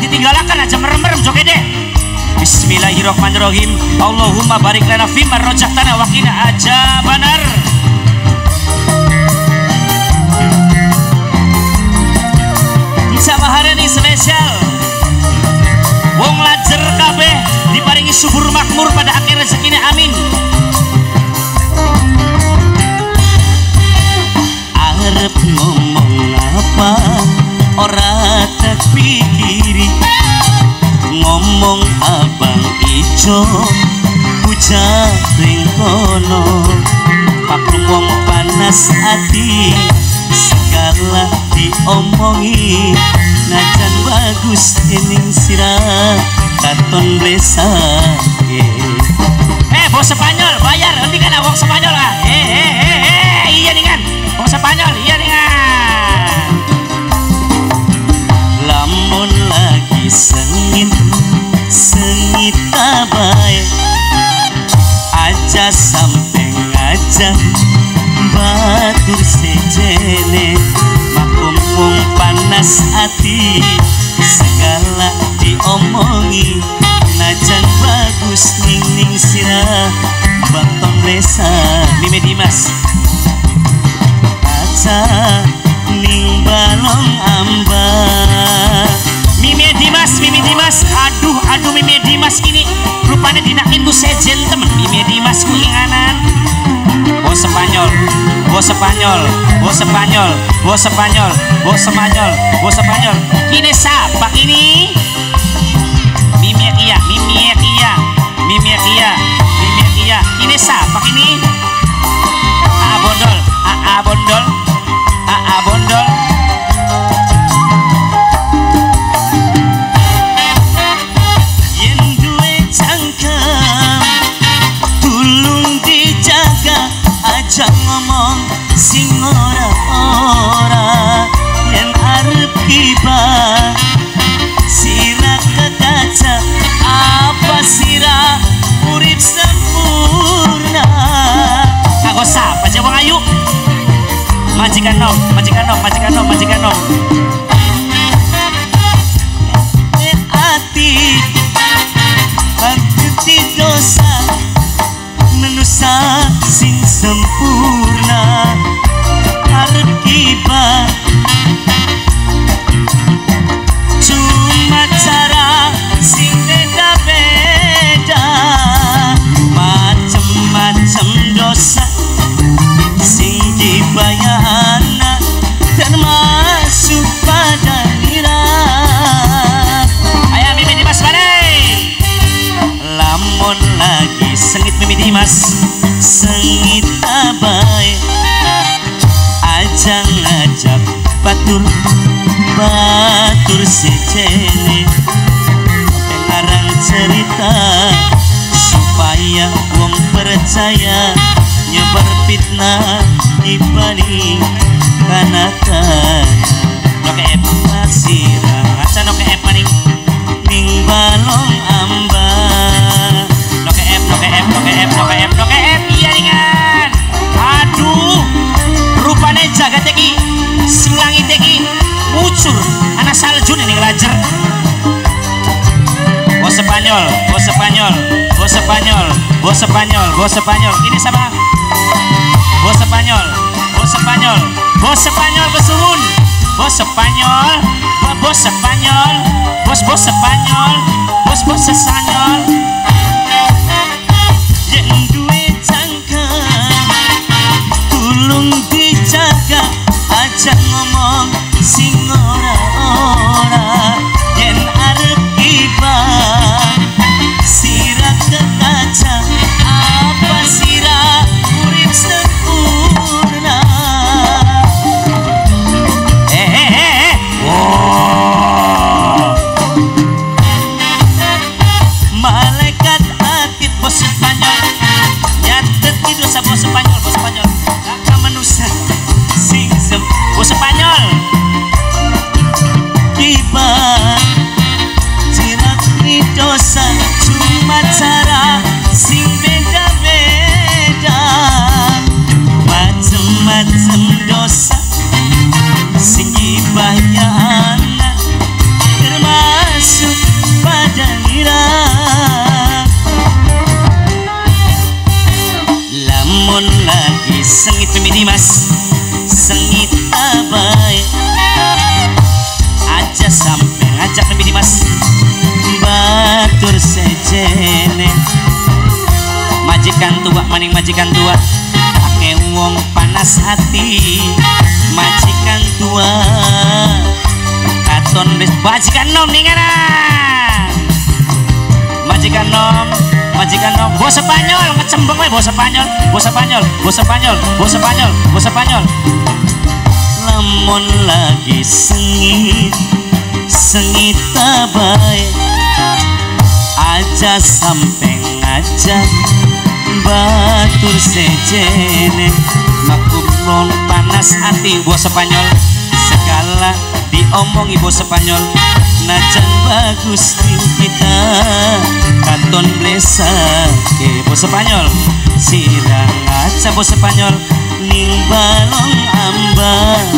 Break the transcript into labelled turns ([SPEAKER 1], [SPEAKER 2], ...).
[SPEAKER 1] tinggalakan aja merem-merem joget deh Bismillahirrahmanirrahim. Allahumma barik lana fima rojaktana wakina aja banar sama hari ini spesial. Wong lajer kabeh diparingi subur makmur pada akhir rezeki amin
[SPEAKER 2] ijo bujak ring kono wong panas hati segala diomongi. Najan bagus ening sirah katon blesake
[SPEAKER 1] Eh bos Spanyol bayar. Nanti kan wong Spanyol ah. Eh eh eh eh iya nih kan wong Spanyol iya nih kan
[SPEAKER 2] lamun lagi sengit aja sampai ngajak batur sejene makum wong panas hati segala diomongi najan bagus ning sirah baton lesa.
[SPEAKER 1] Mime Dimas.
[SPEAKER 2] Aja ning balong ambak
[SPEAKER 1] Mime Dimas Mime Dimas rupanya dinakin ku sejen temen Mime Dimas ku inganan bos Spanyol bos Spanyol bos Spanyol bos Spanyol bos Spanyol bos Spanyol. Ini siapa ini? Mime Kia Mime majikan nom majikan nom majikan nom majikan nom.
[SPEAKER 2] Hati Bakti dosa Menusa sing sempurna
[SPEAKER 1] dimas
[SPEAKER 2] sengit abai. Aja ngajak batur batur sejene pengarang cerita supaya wong percaya nyebar fitnah dibalik kanatan
[SPEAKER 1] Noke Jaga teki Sing teki Mucur Anak salju nih ngelajar Bos Spanyol Bos Spanyol Bos Spanyol Bos Spanyol Bos Spanyol Ini sama Bos Spanyol Bos Spanyol Bos Spanyol kesumun Bos Spanyol Bo- Bos Spanyol Bos Bos Spanyol Bos Bos Spanyol
[SPEAKER 2] cara sing beda-beda. Macam macam dosa sing
[SPEAKER 1] ibahnya termasuk pada ira lamun
[SPEAKER 2] lagi
[SPEAKER 1] sengit pemini mas sengit abai aja sama tua maning majikan tua. Pakai wong panas hati majikan tua. Katon majikan nom ninganan majikan nom majikan nom. Bos Spanyol ngecembeng wae bos Spanyol. Bos Spanyol bos Spanyol bos Spanyol bos Spanyol. Lamun lagi sengit sengit tabai aja sampai ngajak batur sejene makulon panas hati bos Spanyol. Segala diomongi bos Spanyol. Najan bagus ning kita. Katon blesa ke bos Spanyol. Sirang aja bos Spanyol. Ning balong ambang